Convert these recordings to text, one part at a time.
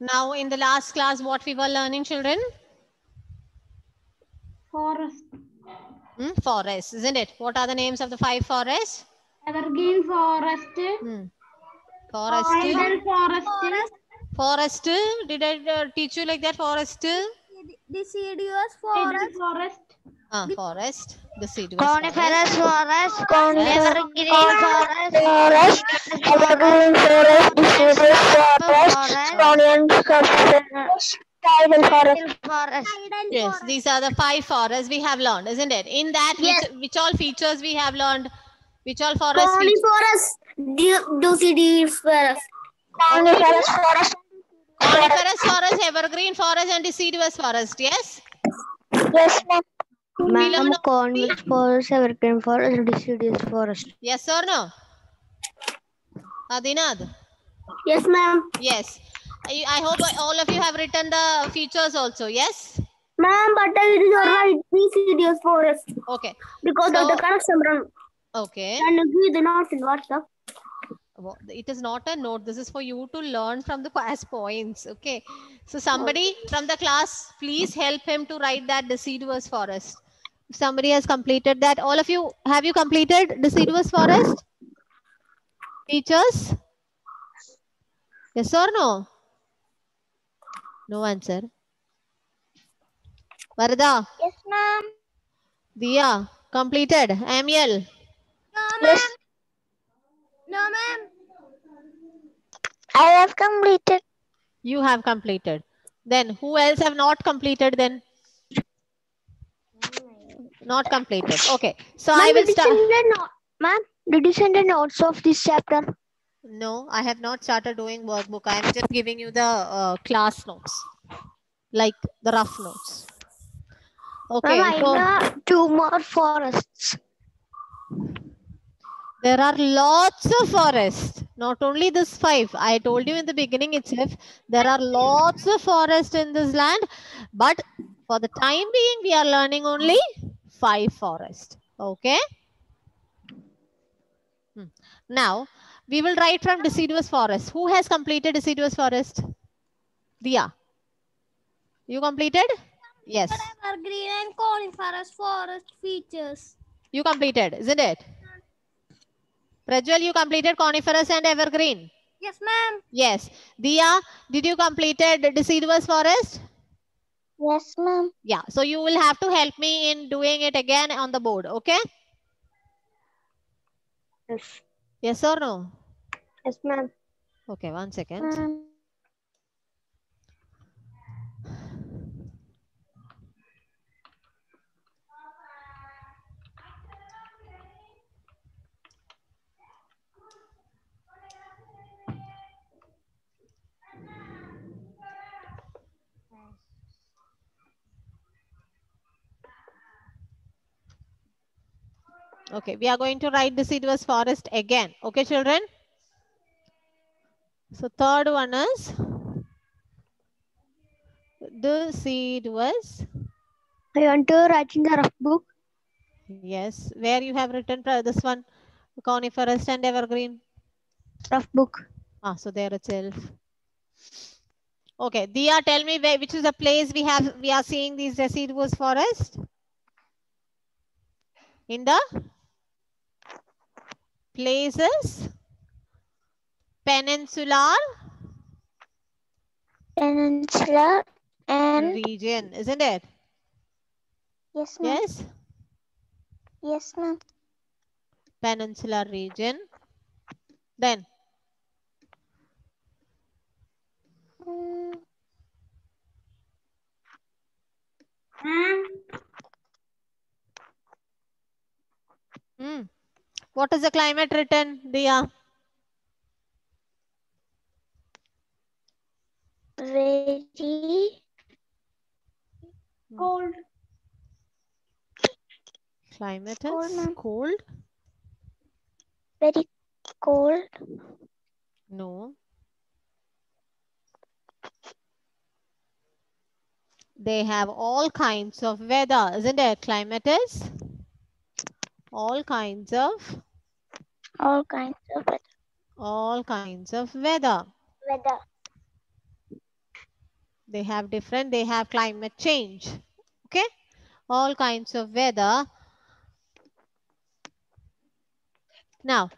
Now, in the last class, what we were learning, children? Forest. Hmm? Forests, isn't it? What are the names of the five forests? Evergreen forest. Hmm. Forest. Tidal forest. Forest. Did I uh, teach you like that? Forest. Deciduous Tidal forest, forest. Ah, forest. Deciduous. coniferous forest. forest, evergreen forest, forest, evergreen forest, deciduous forest, forest, forest, tidal forest. forest. Yes, these are the five forests we have learned, isn't it? In that, Yes. which, which all features we have learned? Which all forests? features? Coniferous, deciduous forest. Coniferous forest. Coniferous forest, evergreen forest, and deciduous forest. Yes. Yes, ma'am. We learn of- coniferous forest, evergreen forest, deciduous forest. Yes or no? Adinath. Yes, ma'am. Yes. I, I hope all of you have written the features also. Yes. Ma'am, but it is alright. Deciduous forest. Okay. Because So- of the connection from Okay. and give the notes in WhatsApp. It is not a note. This is for you to learn from the class points. Okay. So somebody from the class, please help him to write that deciduous forest. If somebody has completed that, all of you, have you completed deciduous forest? Teachers? Yes or no? No answer. Varda, Yes, ma'am. Dia, completed. Amiel, Yes, No, ma'am. I have completed. you have completed. Then who else have not completed then? Not completed. Okay. So I will start. Ma'am, did you send the notes of this chapter? No, I have not started doing workbook. I am just giving you the uh, class notes, like the rough notes. Okay. Ma'am, So two more forests. there are lots of forests. Not only this five. I told you in the beginning itself, there are lots of forests in this land. But for the time being, we are learning only five forest. Okay. Hmm. Now, we will write from deciduous forest. Who has completed deciduous forest? Dia. You completed? Yes. Evergreen and coniferous forest features. You completed, isn't it? Prajwal, you completed coniferous and evergreen. Yes, ma'am. Yes. Dia, did you completed deciduous forest? Yes, ma'am. Yeah. So you will have to help me in doing it again on the board. Okay. Yes. Yes or no? Yes, ma'am. Okay. One second. Ma'am. Okay. We are going to write deciduous forest again. Okay, children. So third one is deciduous. I want to write in the rough book. Yes. Where you have written this one, coniferous and evergreen. Rough book. Ah, so there itself. Okay, Dia, tell me where, which is the place we have, we are seeing these deciduous forest? In the places, peninsular Peninsula and region, isn't it? yes, ma'am. Yes, Yes, ma'am. peninsular region. Then, Mm, hmm, what is the climate written, Dia? very hmm. cold. Climate is ma'am. cold? very cold. No. They have all kinds of weather, isn't it? Climate is all kinds of All kinds of weather. all kinds of weather. weather. They have different, they have climate change. Okay. All kinds of weather. Now,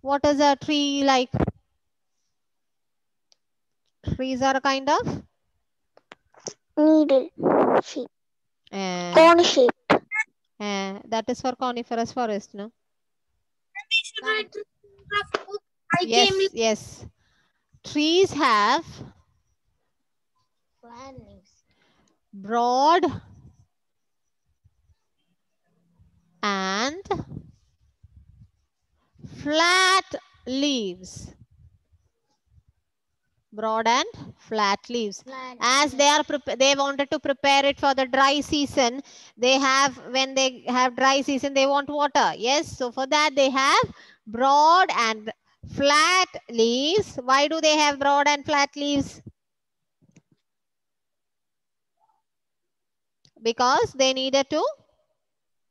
what is a tree like? Trees are a kind of Needle shape. uh, Cone shape. Uh, that is for coniferous forest, no? We should write this in rough book. I yes, yes. Trees have broad and flat leaves. Broad and flat leaves. As they are they wanted to prepare it for the dry season, they have when they have dry season, they want water. Yes, so for that they have broad and flat leaves. Why do they have broad and flat leaves? Because they needed to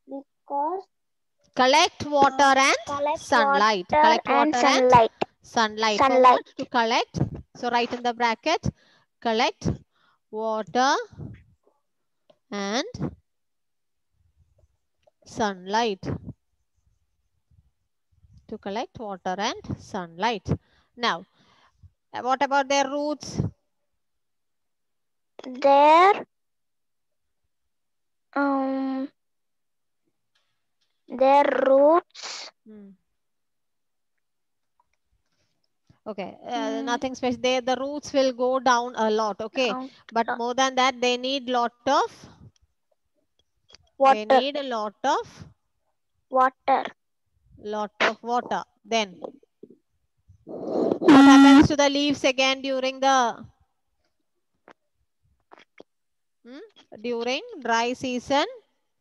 Because collect water and collect sunlight. water collect water and sunlight. sunlight. Sunlight. To collect. So write in the bracket, collect water and sunlight. To collect water and sunlight. Now, uh, what about their roots? Their um their roots Hmm. Okay, uh, Hmm. nothing special. They, the roots will go down a lot. Okay, but more than that, they need lot of. water They need a lot of water. lot of water. Then what happens to the leaves again during the Hmm? during dry season?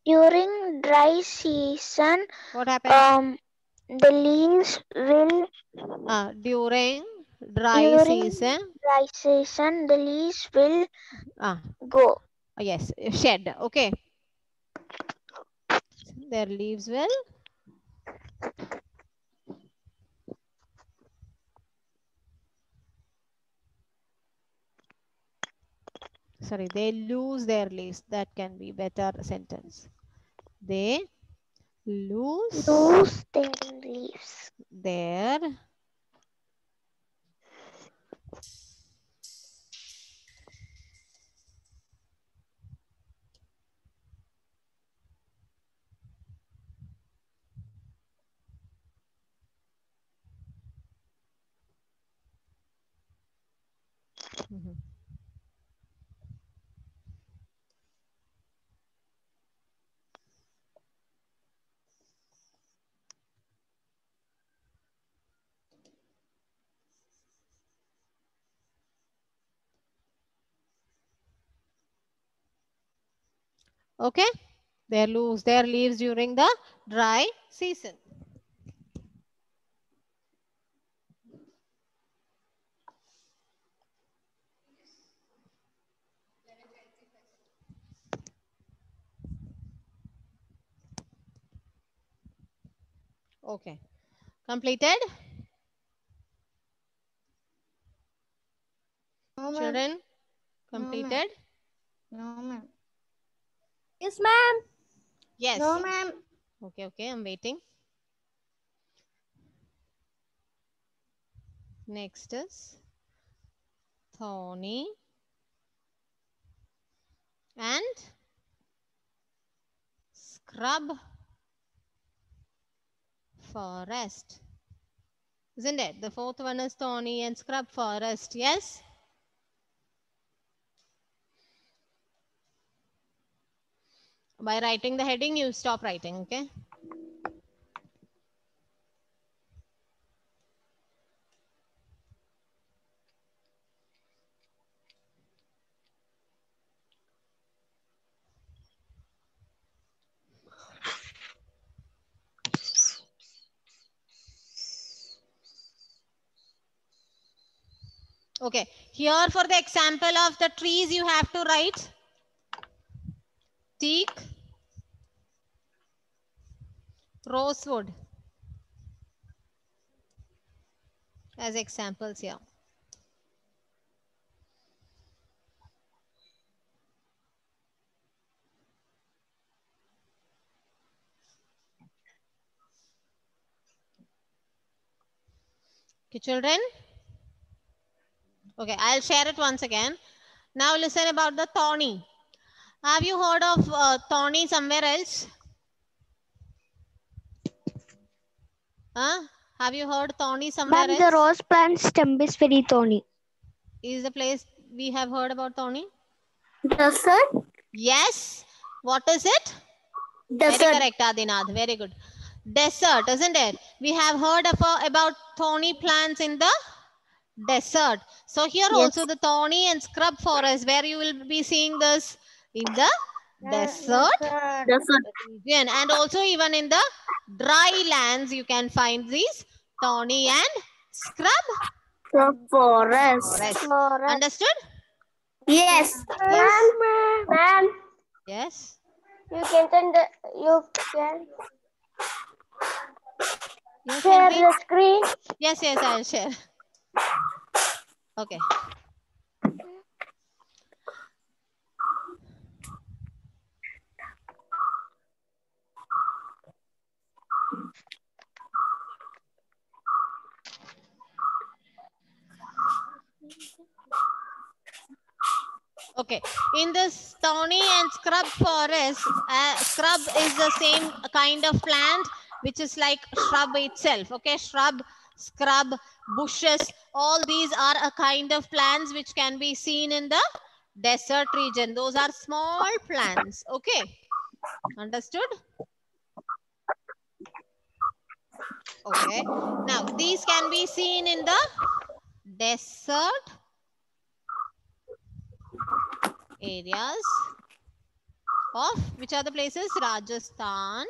During dry season, What happens? um the leaves will Uh, during dry during season, dry season the leaves will ah, go. yes, shed. Okay, their leaves will sorry they lose their leaves. That can be better sentence. They lose Lose their leaves. their Okay, they lose their leaves during the dry season. Okay, completed? Children, completed? No, ma'am. Yes, ma'am. Yes. No, ma'am. Okay, okay, I'm waiting. Next is thorny and scrub forest. Isn't it? The fourth one is thorny and scrub forest. Yes? By writing the heading, you stop writing, okay? Okay, here for the example of the trees, you have to write teak, rosewood as examples here. Okay, children. Okay, I'll share it once again. Now listen about the thorny. Have you heard of uh, thorny somewhere else? Huh? Have you heard thorny somewhere Ma'am, else? the rose plant stem is very thorny. Is the place we have heard about thorny? Desert. Yes. What is it? Desert. Very Desert. correct, Adinath. Very good. Desert, isn't it? We have heard of, uh, about thorny plants in the desert. So here Yes. also the thorny and scrub forest where you will be seeing this in the desert Desert. region and also even in the dry lands you can find these thorny and scrub The forest. forest. Understood? Yes. Ma'am, ma'am, Yes. you can send the, you can Yes, share the screen. Yes, yes, I'll share. Okay. Okay, in this thorny and scrub forest, uh, scrub is the same kind of plant which is like shrub itself. Okay, shrub, scrub, bushes, all these are a kind of plants which can be seen in the desert region. Those are small plants. Okay, understood? Okay, now these can be seen in the desert areas of which are the places? Rajasthan,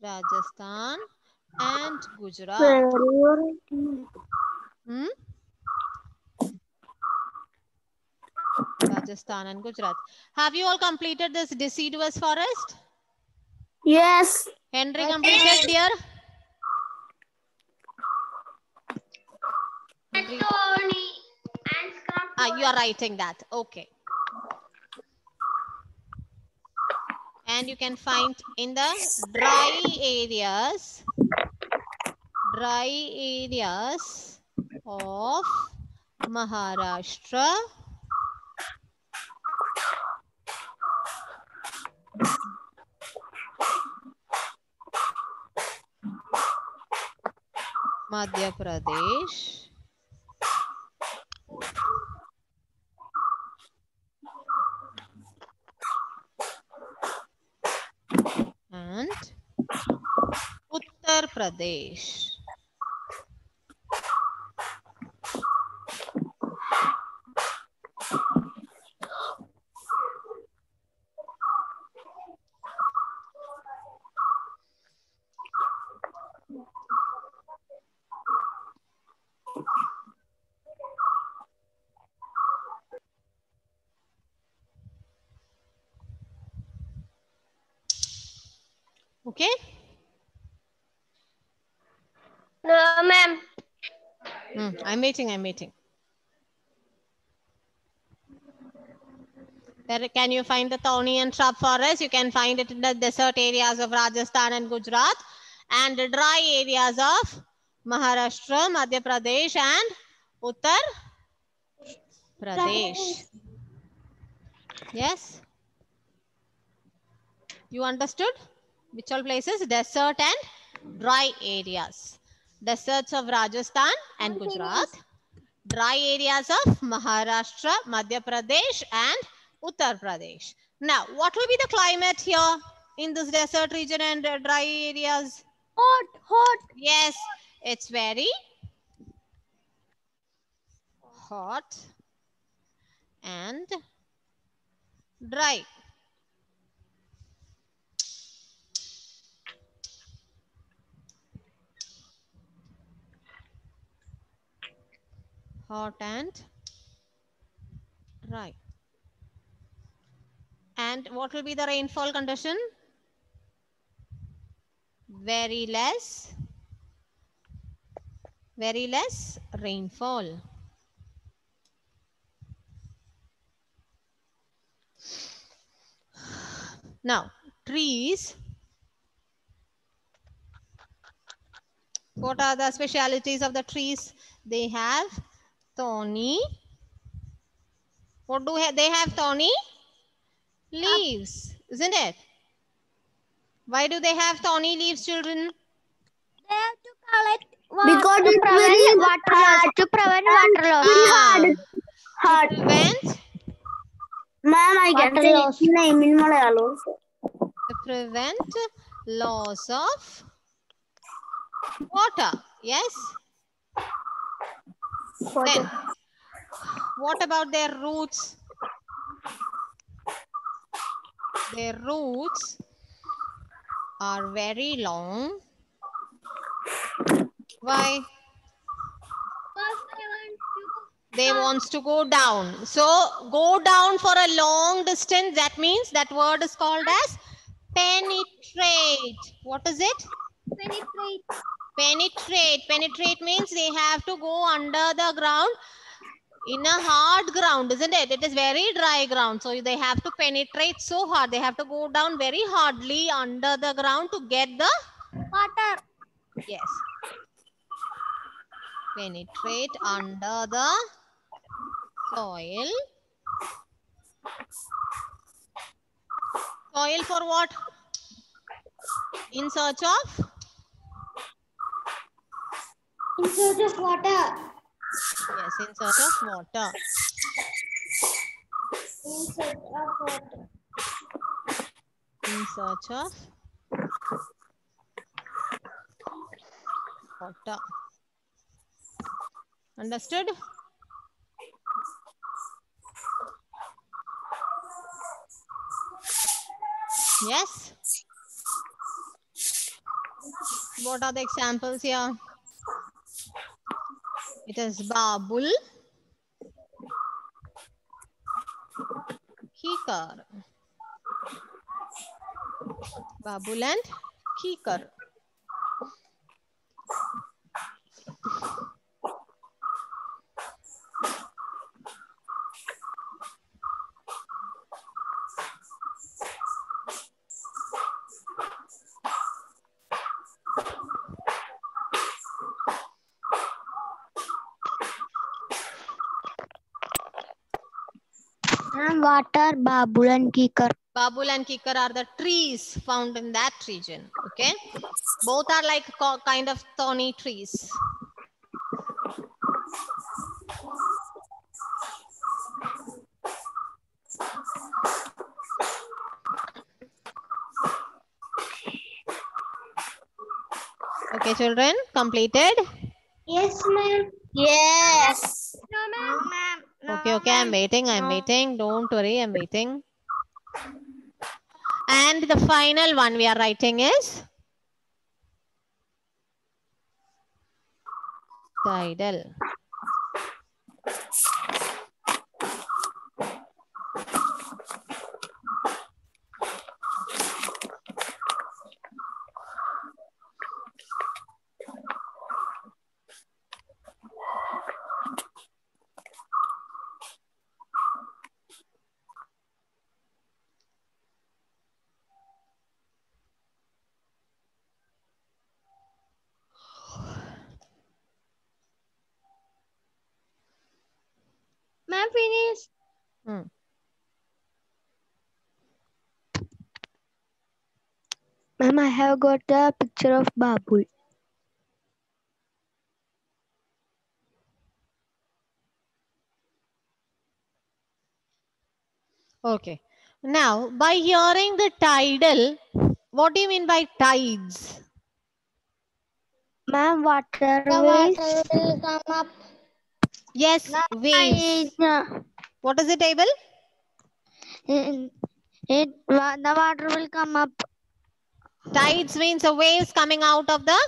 Rajasthan and Gujarat. Hmm? Rajasthan and Gujarat. Have you all completed this deciduous forest? Yes. Henry completed, dear? Henry? Ah, you are writing that. Okay. And you can find in the dry areas, dry areas of Maharashtra. Madhya Pradesh. And Uttar Pradesh. Okay. No, ma'am. Hmm, I'm waiting, I'm waiting. There, can you find the thorny and shrub forest? You can find it in the desert areas of Rajasthan and Gujarat and the dry areas of Maharashtra, Madhya Pradesh and Uttar Pradesh. Yes? You understood? Which all places? Desert and dry areas. Deserts of Rajasthan and Gujarat. Dry areas of Maharashtra, Madhya Pradesh and Uttar Pradesh. Now, what will be the climate here in this desert region and uh, dry areas? Hot, hot. Yes, it's very hot and dry. Hot and dry. And what will be the rainfall condition? Very less very less rainfall. Now, trees. What are the specialities of the trees? They have thorny. What do they have thorny? Leaves, isn't it? Why do they have thorny leaves, children? They have to collect water. Because to prevent water loss. To prevent water loss. Ah, Hard. prevent Ma'am, I get loss. the name in Malayalam. to prevent loss of water. Yes. Then, what about their roots? Their roots are very long. Why? They wants to go down. So go down for a long distance. That means that word is called as penetrate. What is it? penetrate. Penetrate. Penetrate means they have to go under the ground in a hard ground isn't it? It is very dry ground. So they have to penetrate so hard. They have to go down very hardly under the ground to get the Water. yes. Penetrate under the soil. Soil for what? In search of In search of water. yes in search of water In search of water. in search of water. Understood? Yes. What are the examples here? It is Babul, Kikar. Babul and Kikar. Ma'am, water, babul and kikar. Babul and Kikar are the trees found in that region. Okay. Both are like kind of thorny trees. Okay, children, completed. Yes, ma'am. Yes. No, ma'am. Okay, okay, I'm waiting. I'm waiting. Don't worry, I'm waiting. And the final one we are writing is tidal. Ma'am, finish. Hmm. Ma'am, I have got the picture of babul. Okay. Now, by hearing the tidal, what do you mean by tides? Ma'am, water The waves. water will come up. Yes, waves. Is, uh, What is the table? it, it, the water will come up. Tides means the waves coming out of the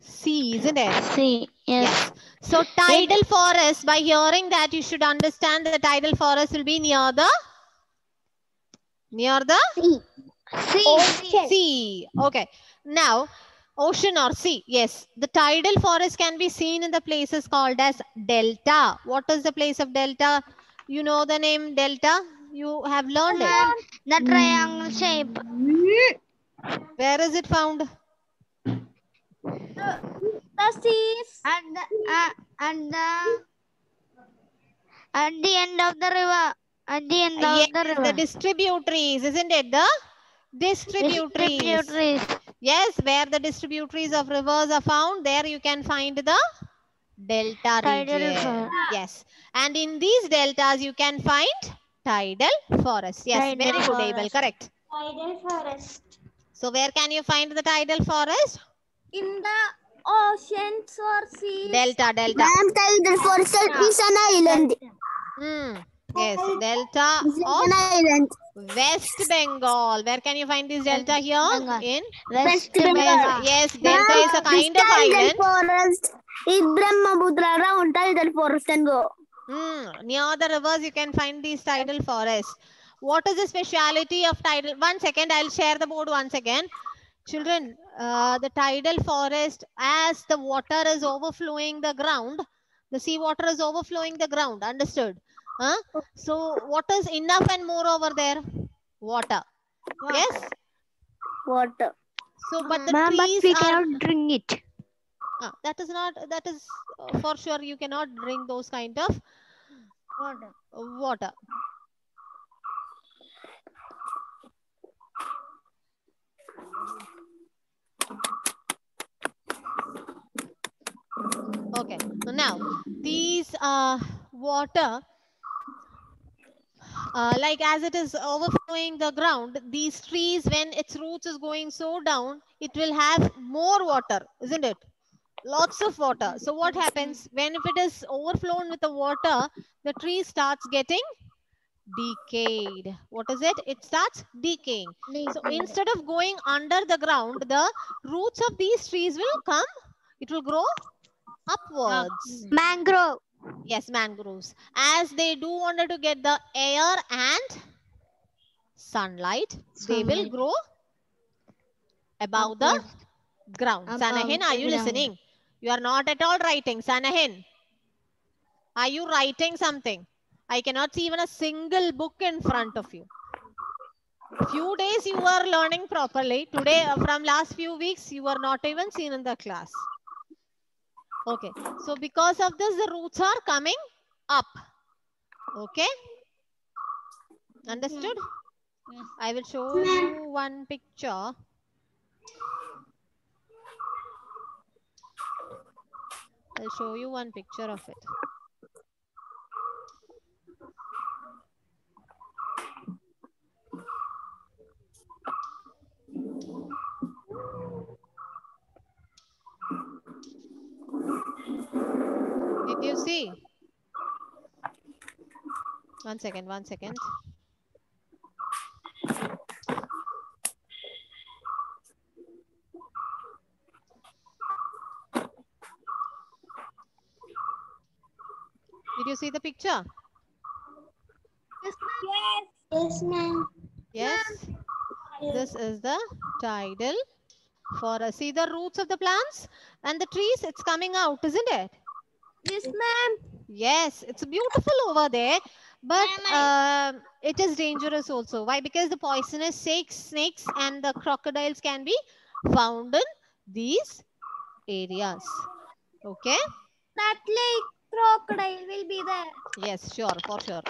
sea, isn't it? See, yes. Yes. So tidal forest, by hearing that, you should understand that the tidal forest will be near the near the See, sea. Okay. Now, ocean or sea. Yes. The tidal forest can be seen in the places called as delta. What is the place of delta? You know the name delta? You have learned it. The triangle shape. Mm-hmm. Where is it found? The seas. At the, uh, at the, at the end of the river. At the end of Yes, the river. the distributaries, isn't it? The distributaries. Distributaries. Yes, where the distributaries of rivers are found, there you can find the delta Tidal region. Yes, and in these deltas you can find tidal forest. Yes, Tidal very good, Abel. Correct. Tidal forest. So where can you find the tidal forest? In the oceans or seas. Delta, delta. Ma'am, tidal forest is an island. Hmm. Yes, delta of an island. West Bengal. Where can you find this delta here? Bengal. In West Bengal. Bengal. yes, delta is a kind of island. forest is Brahmaputra around tidal forest and go. Hmm. Near the rivers, you can find these tidal forests. What is the speciality of tidal? One second, I'll share the board once again. Children, uh, the tidal forest, as the water is overflowing the ground, the sea water is overflowing the ground. Understood? Huh? So, what is enough and more over there? Water. Yes. Water. So, but the Ma'am, but trees we are. cannot drink it. Ah, that is not. That is uh, for sure. You cannot drink those kind of Water. water. Okay, so now these uh, water, uh, like as it is overflowing the ground, these trees, when its roots is going so down, it will have more water, isn't it? Lots of water. So what happens when if it is overflown with the water, the tree starts getting decayed. What is it? It starts decaying. So instead of going under the ground, the roots of these trees will come, it will grow upwards. Mangrove. Yes, mangroves. As they do wanted to get the air and sunlight, they will grow above the ground. Above Sanahin, are you ground. listening? You are not at all writing. Sanahin, are you writing something? I cannot see even a single book in front of you. Few days you were learning properly. Today, uh, from last few weeks, you were not even seen in the class. Okay. So because of this, the roots are coming up. Okay. Understood? Yes. I will show you one picture. I'll show you one picture of it. You see? One second, one second. Did you see the picture? Yes. Yes, ma'am. Yes. This is the tidal forest. Uh, see the roots of the plants and the trees, it's coming out, isn't it? Yes, ma'am. Yes, it's beautiful over there, but um, it is dangerous also. Why? Because the poisonous snakes, snakes and the crocodiles can be found in these areas. Okay. That lake crocodile will be there. Yes, sure, for sure.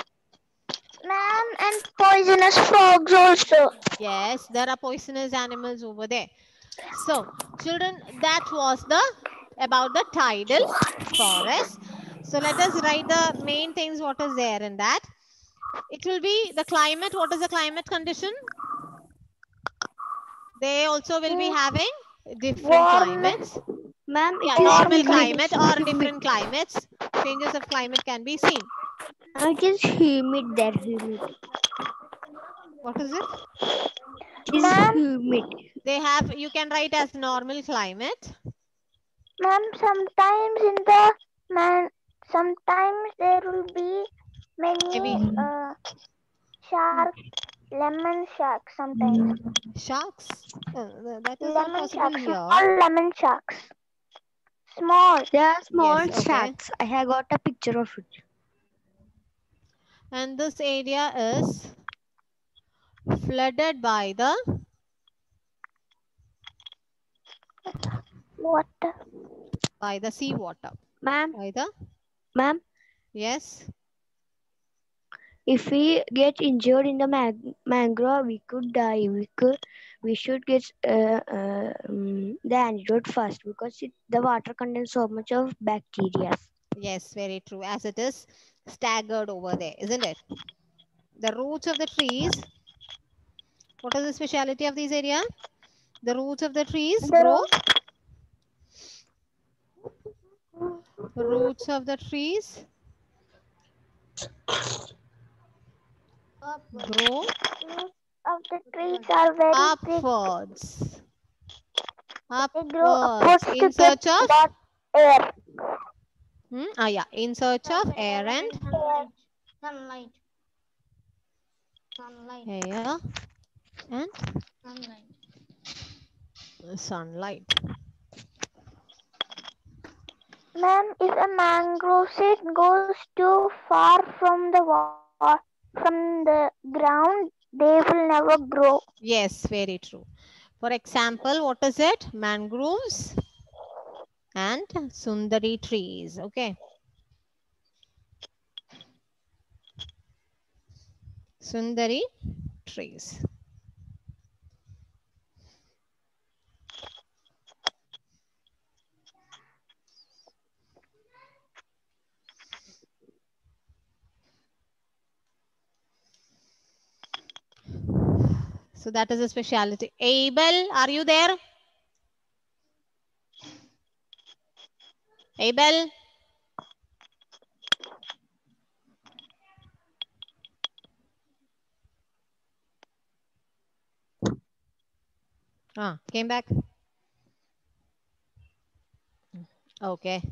Ma'am, and poisonous frogs also. Yes, there are poisonous animals over there. So, children, that was the about the tidal forest. So let us write the main things what is there in that. It will be the climate. What is the climate condition? They also will be having different Warm. climates. Ma'am, Yeah, it is normal humid. climate or different climates. Changes of climate can be seen. It is humid there, humid. What is it? It is humid. They have, you can write as normal climate. Ma'am, sometimes in the man, sometimes there will be many Maybe. uh, shark, lemon sharks. Sometimes Sharks? Uh, th- that is not lemon possible sharks, here. small lemon sharks, small. There are small Yes, okay. sharks. I have got a picture of it. And this area is flooded by the Water. By the sea water. Ma'am, By the ma'am, yes. if we get injured in the mangrove, we could die. We could, we should get uh, uh, um, the antidote first because it, the water contains so much of bacteria. Yes, very true. As it is staggered over there, isn't it? The roots of the trees. What is the speciality of this area? The roots of the trees The grow. Roots of the trees grow Of the trees are very upwards. They grow Upwards upwards in search of that air. hmm? ah yeah in search of air and Sunlight. Sunlight. air and Sunlight. sunlight. Ma'am, if a mangrove seed goes too far from the wa- from the ground, they will never grow. Yes, very true. For example, what is it? Mangroves and Sundari trees. Okay. Sundari trees. So that is a speciality. Abel, are you there? Abel? Ah, came back. Okay.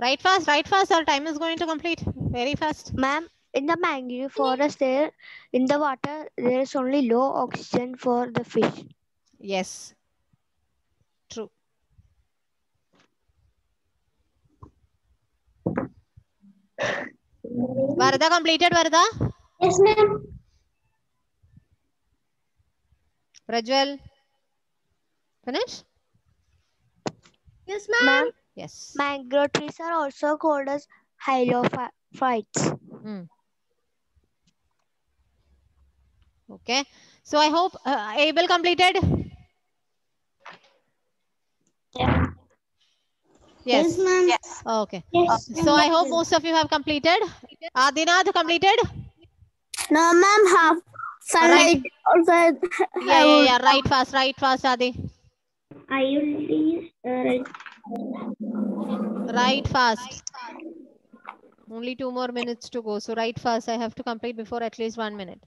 Write fast, write fast. Our time is going to complete very fast. Ma'am, in the mangrove forest, there in the water, there is only low oxygen for the fish. Yes. True. Varda completed, Varda? Yes, ma'am. Prajwal? Finish? Yes, Ma'am, Yes. mangrove trees are also called as halophytes. Hmm. Okay. So I hope uh, Abel completed. Yes. ma'am. Yes. Okay. Yes. Uh, so I hope most of you have completed. Uh, Adinath completed? No, ma'am, half sunlight also. Yeah, yeah, yeah. Right fast, right fast, Adi. I will uh, Right fast. Only two more minutes to go. So right fast. I have to complete before at least one minute.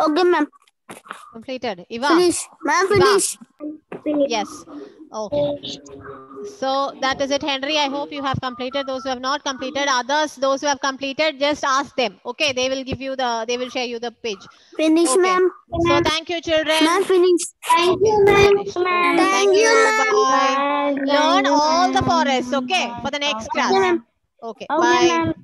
Okay, ma'am. Completed. Iva. Finish. Ma'am, Iva. finish. Yes. Okay. So that is it, Henry. I hope you have completed. Those who have not completed, others, those who have completed, just ask them. Okay, they will give you the, they will share you the page. Finish, Okay. ma'am. So thank you, children. Ma'am, finish. Thank you, Thank Thank you, you. ma'am. Bye. Learn all the forests. Okay, for the next class. Okay. Okay. Okay, Bye. ma'am.